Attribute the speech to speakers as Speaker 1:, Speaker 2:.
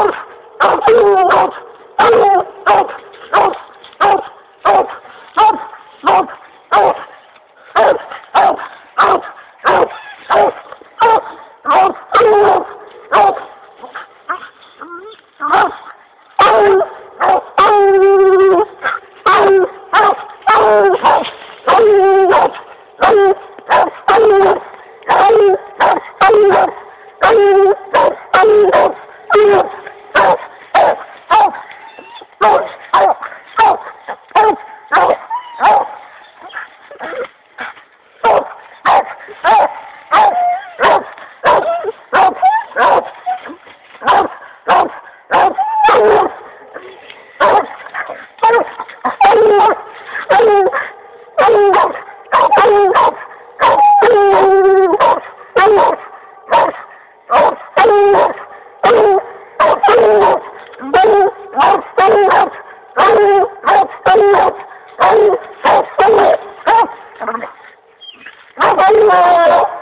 Speaker 1: Oh, Oh, Senhor!